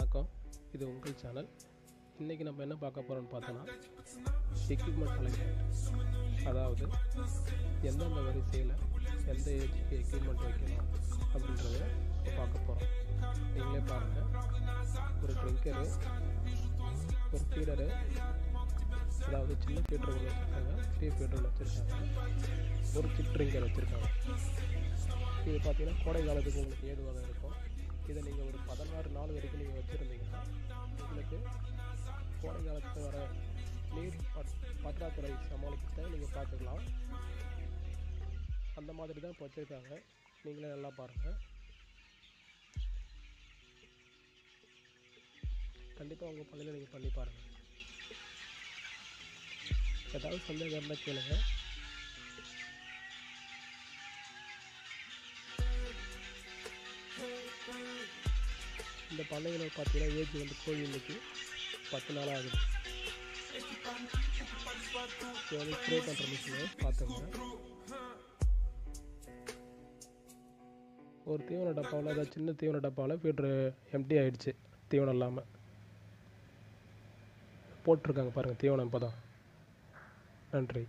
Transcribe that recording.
வணக்கம். இது உங்கள் சேனல். இன்றைக்கி நம்ம என்ன பார்க்க போகிறோம்னு பார்த்தோன்னா எக்யூப்மெண்ட் அலைன்மெண்ட் அதாவது எந்தெந்த வரிசையில் எந்த ஏஜுக்கு எக்யூப்மெண்ட் வைக்கணும் அப்படின்றத இப்போ பார்க்க போகிறோம் நீங்களே பாருங்கள் ஒரு ட்ரிங்கரு ஒரு ஃபீடரு அதாவது சின்ன ஃபீடர் ஒன்று வச்சுருக்காங்க பெரிய ஃபீடர் வச்சுருக்காங்க. ஒரு சிப் ட்ரிங்கர் வச்சுருக்காங்க. இது பார்த்தீங்கன்னா கோடை காலத்துக்கு உங்களுக்கு ஏதுவாக இருக்கும்? இதை நீங்கள் ஒரு பதினாறு நாள் வரைக்கும் நீங்கள் வச்சுருந்தீங்கன்னா உங்களுக்கு கோடை காலத்தில் வர நீர் பற்றாக்குறை சமாளிக்க நீங்கள் பார்த்துக்கலாம். அந்த மாதிரி தான் இப்போ வச்சுருக்காங்க. நீங்களே நல்லா பாருங்கள் கண்டிப்பாக உங்கள் பள்ளியில் நீங்கள் பண்ணி பாருங்கள் ஏதாவது சந்தேகம் இருந்தால் கேளுங்கள் இந்த பண்ணையில் பார்த்தீங்கன்னா ஏஜ் வந்து கோழி இன்னைக்கு பத்து நாள் ஆகுது. இது வந்து பண்ணுற மிஷினு பார்த்துங்க ஒரு தீவன டப்பாவில் அதாவது சின்ன தீவன டப்பாவில் ஃபீட்ரு எம்டி ஆகிடுச்சு தீவனம் இல்லாமல் போட்டிருக்காங்க பாருங்கள் தீவனம் இப்போ தான் நன்றி.